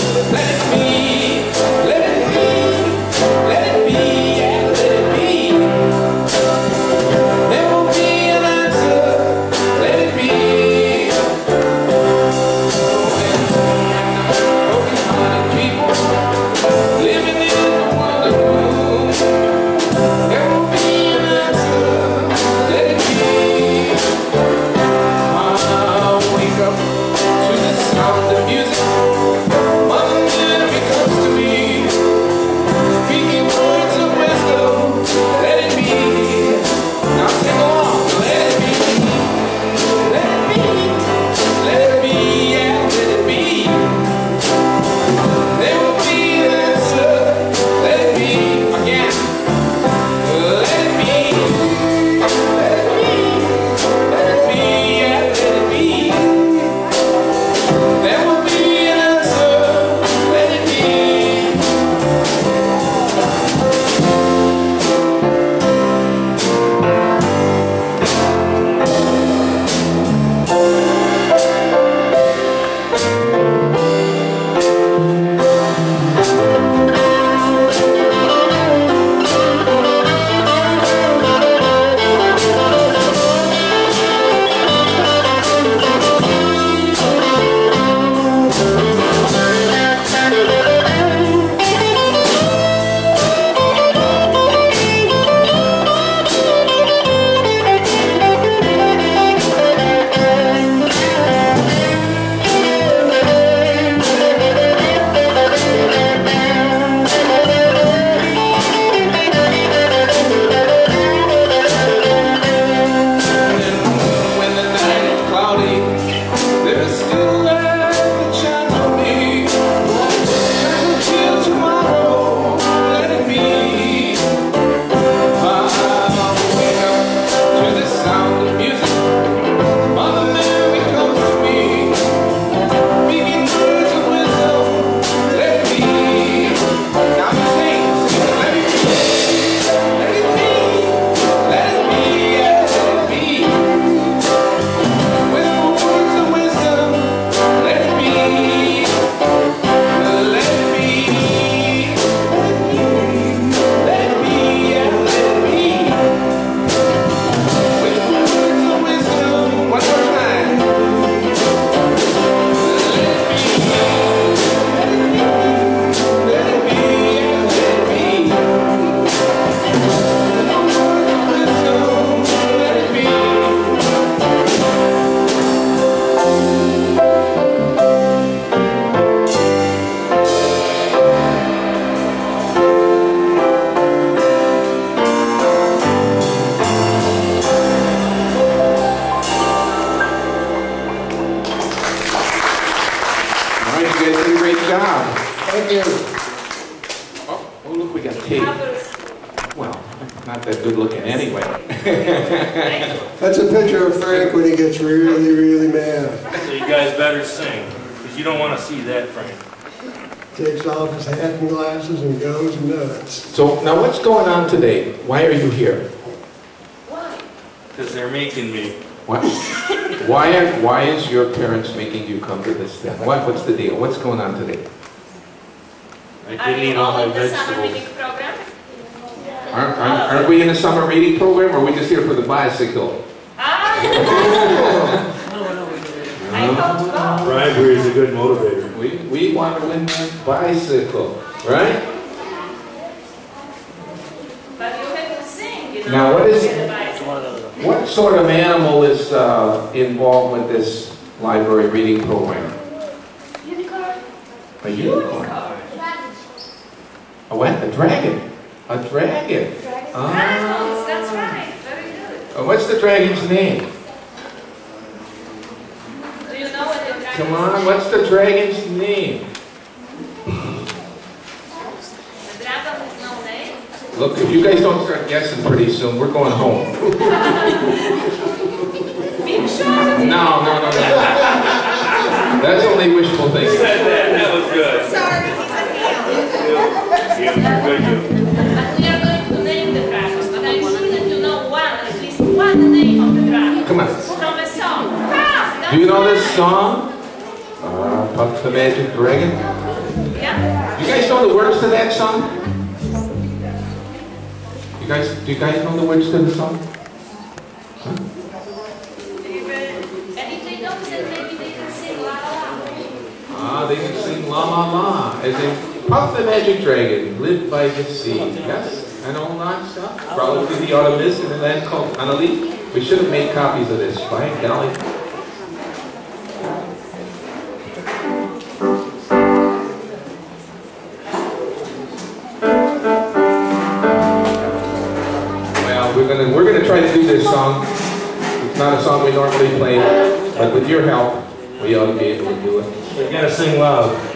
Let me we got tape. Well, not that good looking anyway. That's a picture of Frank when he gets really, really mad. So you guys better sing, because you don't want to see that, Frank takes off his hat and glasses and goes nuts. So now what's going on today? Why are you here? Why? Because they're making me. What? why, are, why is your parents making you come to this thing? What, what's the deal? What's going on today? I didn't eat all my vegetables. Aren't, aren't, aren't, we in a summer reading program, or are we just here for the bicycle? Ah. uh, bribery is a good motivator. We, we want to win the bicycle, right? But you have to sing, you know. Now, what is what sort of animal is uh, involved with this library reading program? Unicorn. A unicorn. A what? A dragon. A dragon. Dragons, Ah. Dragons, that's right. Very good. Uh, what's the dragon's name? Do you know what the dragon's Come on, what's the dragon's name? The dragon has no name? Look, if you guys don't start guessing pretty soon, we're going home. no, no, no, no. That's only wishful thinking. That, that, that was good. Sorry. Do you know this song? Uh, Puff the Magic Dragon. Yeah. You guys know the words to that song? You guys, do you guys know the words to the song? Huh? Ah, they can sing La La La, as in Puff the Magic Dragon, lived by the sea. Yes, and all that stuff. Probably the autumn mist in a land called Honah Lee. We should have made copies of this, by golly. Well, we're gonna we're gonna try to do this song. It's not a song we normally play, but with your help, we ought to be able to do it. You gotta sing loud.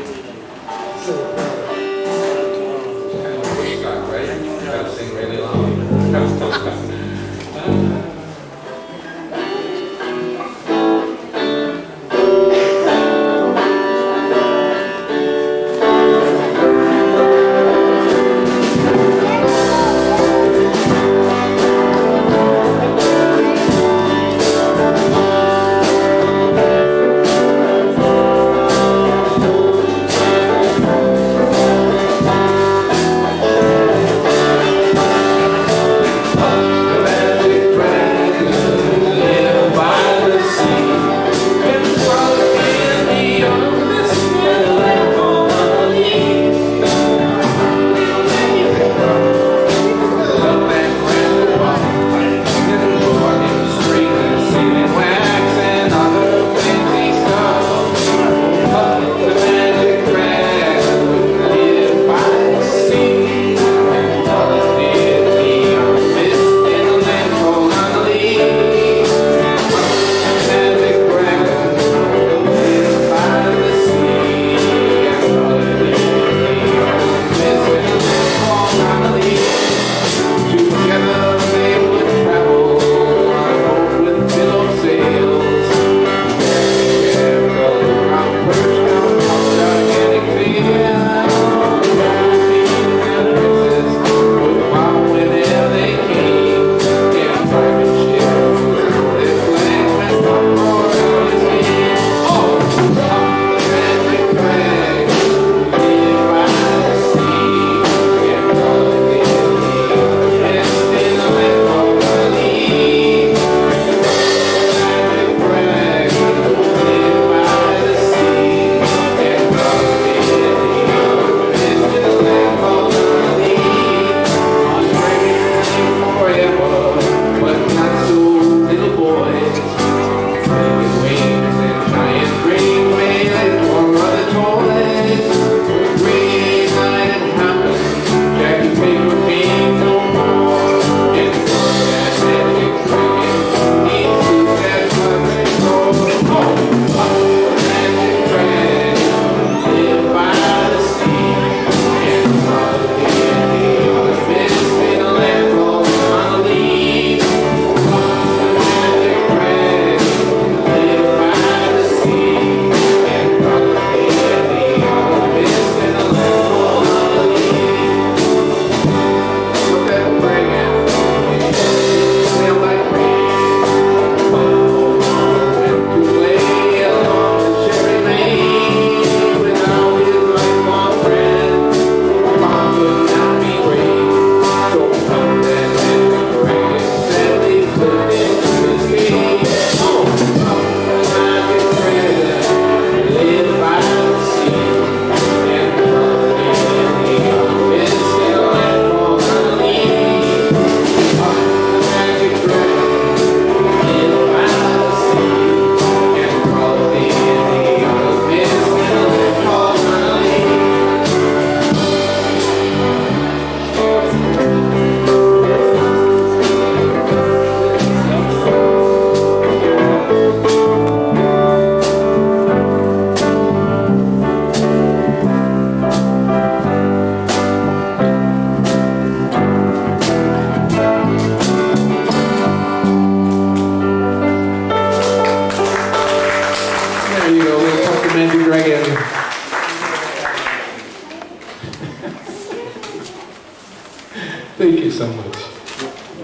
Thank you so much.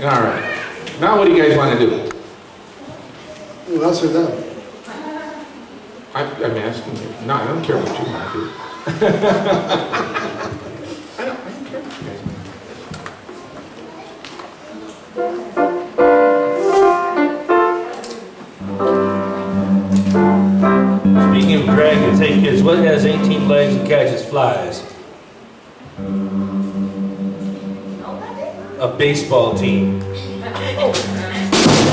All right. Now what do you guys want to do? Well, that's or them? I, I'm asking you. No, I don't care what you want to do. baseball team.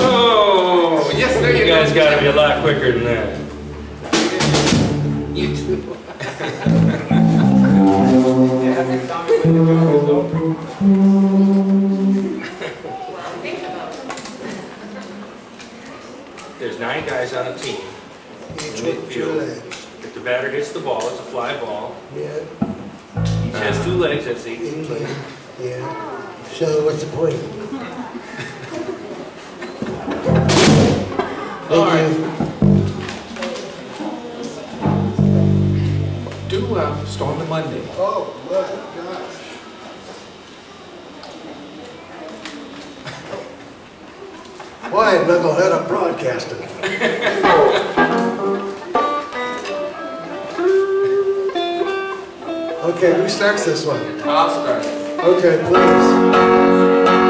Oh, yes, there You you guys gotta be a lot quicker than that. You too. There's nine guys on a team. In midfield. If the batter hits the ball, it's a fly ball. Yeah, Each has two legs, that's 18 each legs. leg. Yeah. So what's the point? All Thank you. Do uh, Stormy Monday. Oh, my gosh. Why, knucklehead, I'm broadcasting. Okay, who starts this one? I'll start. Okay, please.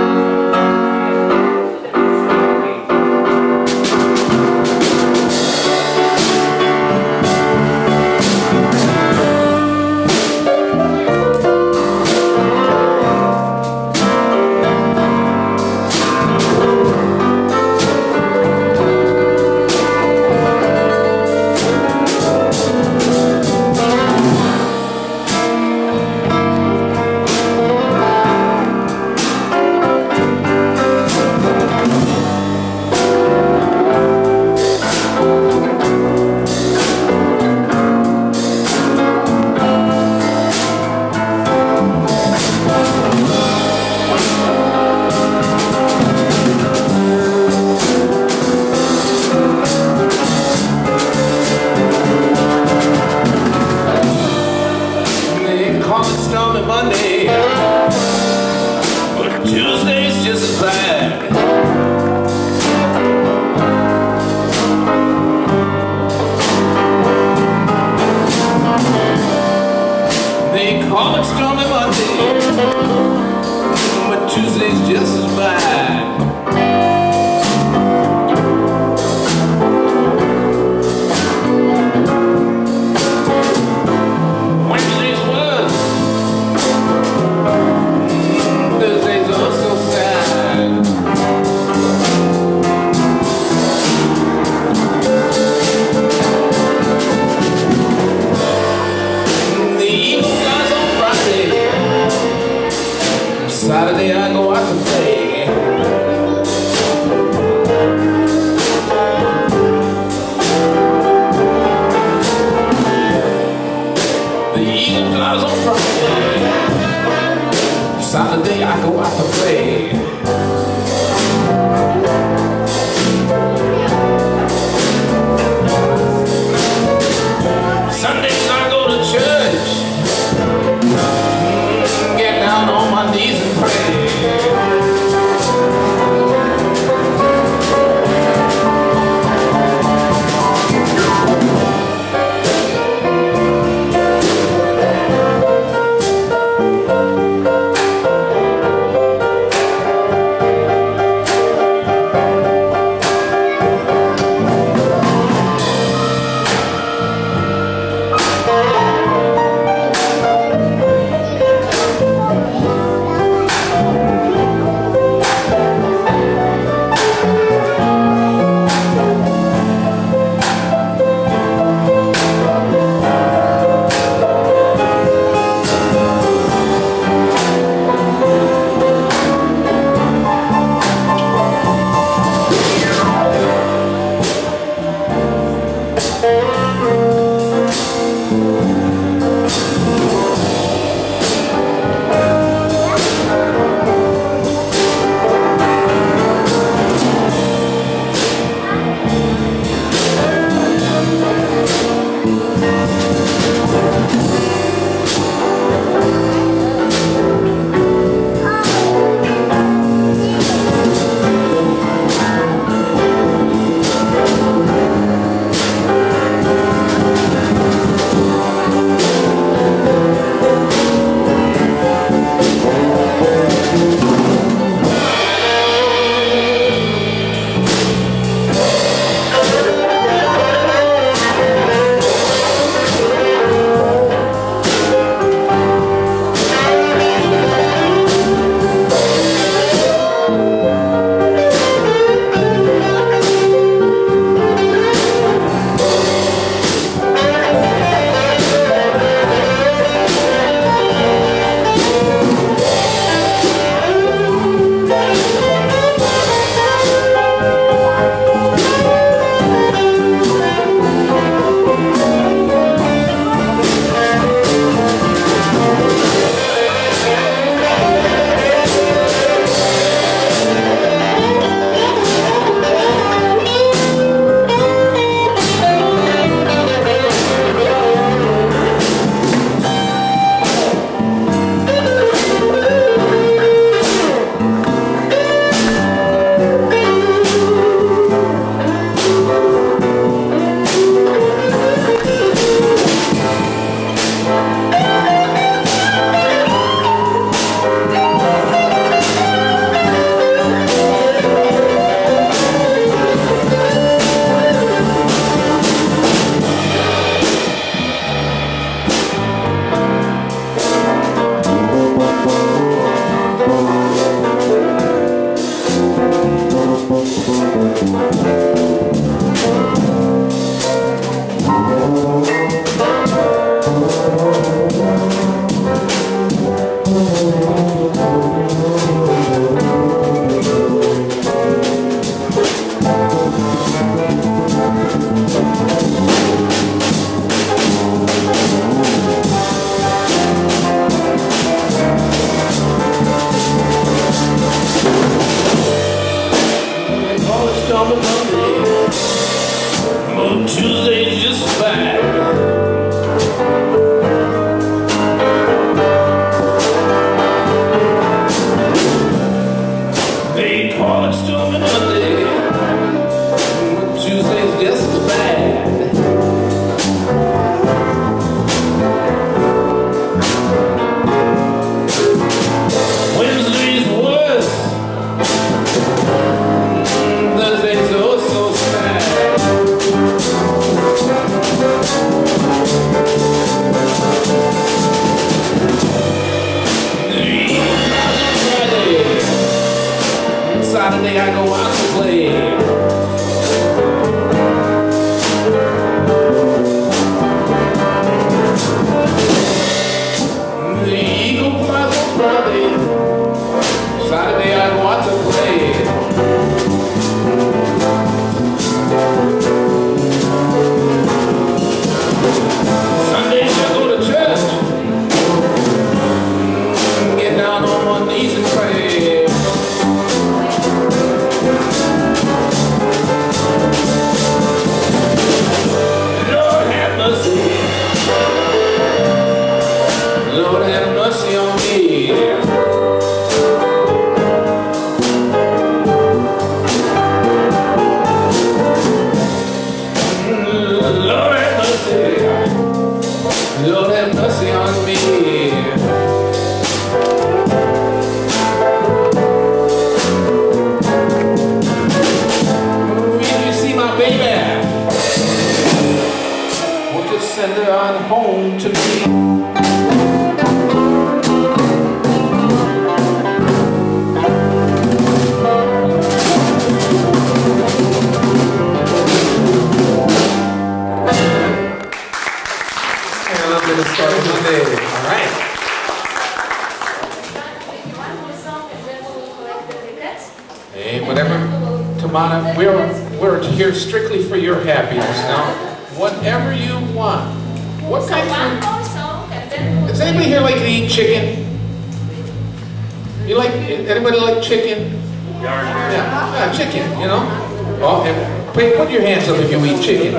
Oh, and put, put your hands up if you eat chicken.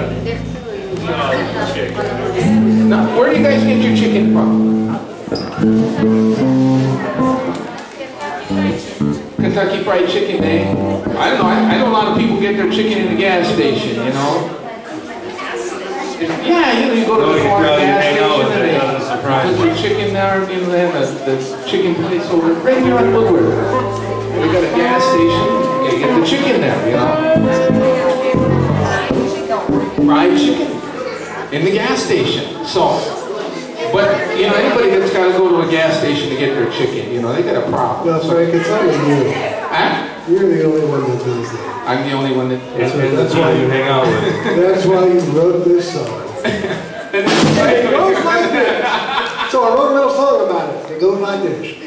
Now, where do you guys get your chicken from? Kentucky Fried Chicken, eh? I don't know, I, I know a lot of people get their chicken in the gas station, you know? Yeah, you know, you go to the probably gas station and they put the chicken there, you know, they have the, the chicken place over right here on Woodward. We got a gas station, you get the chicken there, you know? Fried chicken in the gas station, so. But, you know, anybody that's gotta go to a gas station to get their chicken, you know, they got a problem. Well, Frank, it's only you. Huh? You're the only one that does that. I'm the only one that. And and that's why you hang out with. That's why you wrote this song. And It goes like this. So I wrote a little song about it. It goes like this.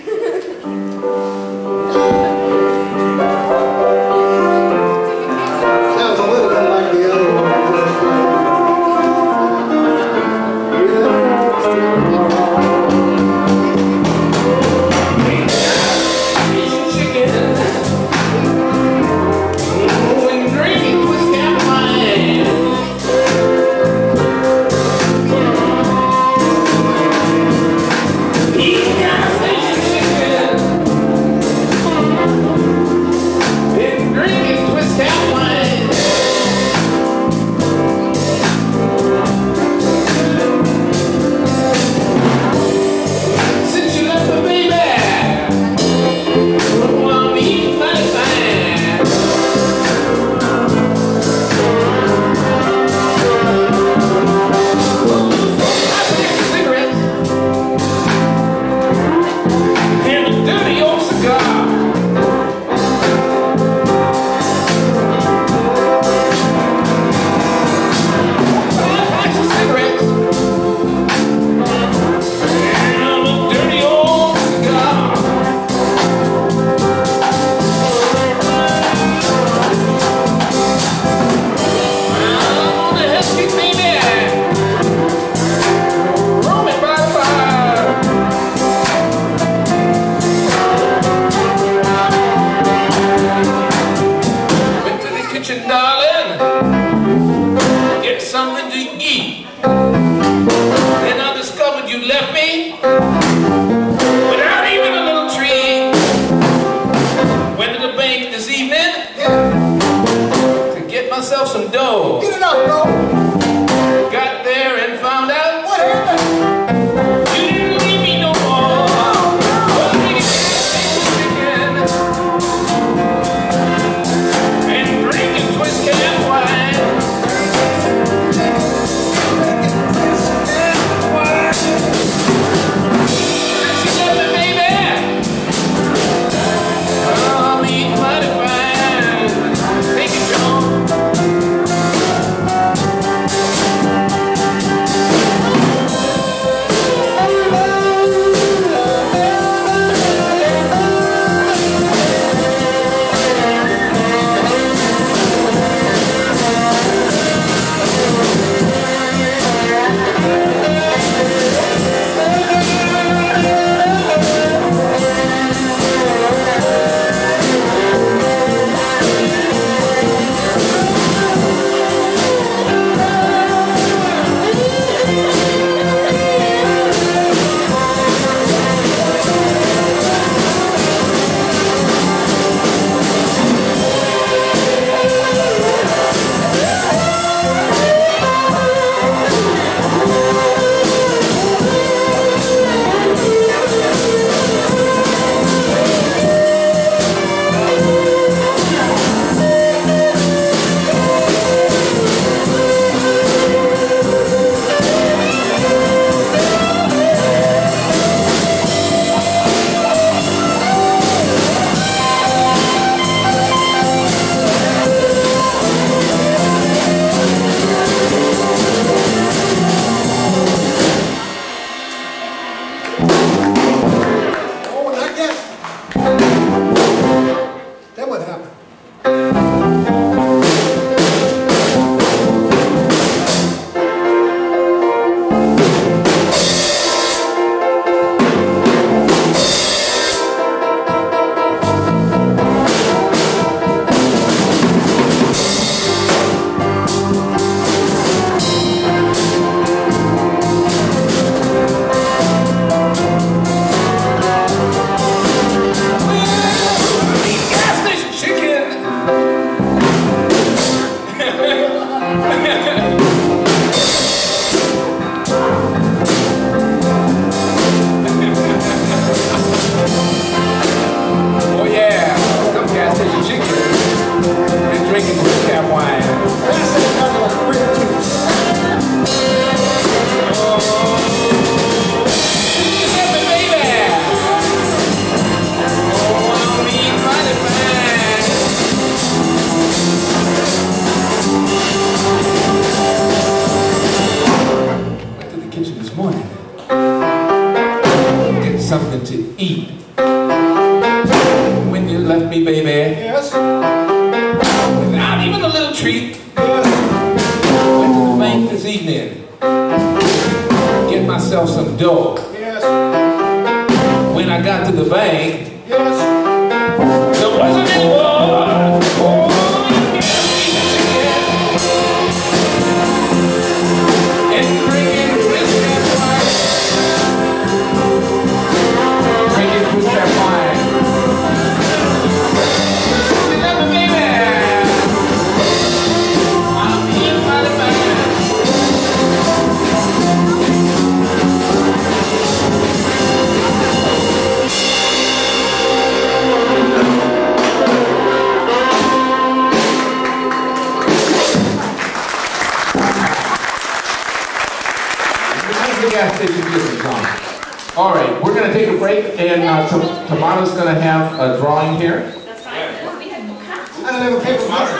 Tamara's gonna have a drawing here. That's right. We have cut. I don't have a paper marker. You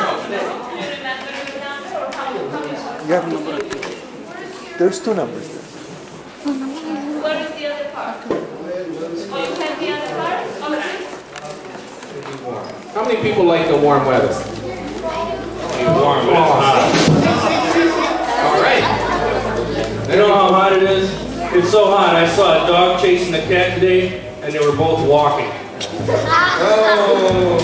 remember the number or how you how you- You have number. There's two numbers there. Where is the other part? Oh, you have the other part? All right. How many people like the warm weather? warm, but it's All right. hot. You know how hot it is? It's so hot. I saw a dog chasing a cat today, and they were both walking. Oh.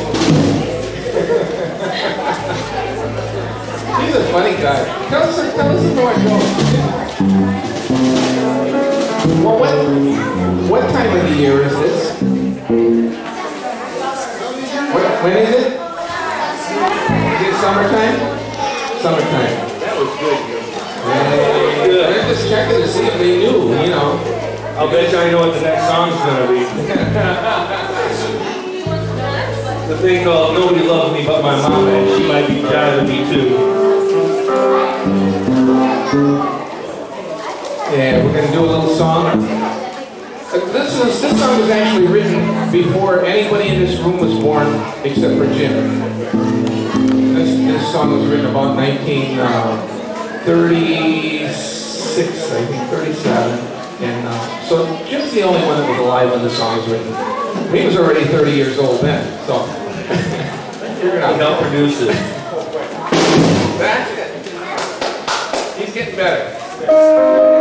He's a funny guy. Tell us, tell us some more jokes. Well, what, what time of the year is this? When, when is it? Is it summertime? Summertime. That was good. Hey, They're just checking to see if they knew, you know. I'll bet you I know what the next song's gonna be. the thing called Nobody Loves Me But My Mama, and she might be tired of me too. Yeah, we're gonna do a little song. Uh, This is this song was actually written before anybody in this room was born, except for Jim. This, this song was written about 1936, I think 37, and uh, so Jim's the only one that was alive when the song was written. He was already 30 years old then, so figure out. help produce it. That's it. He's getting better.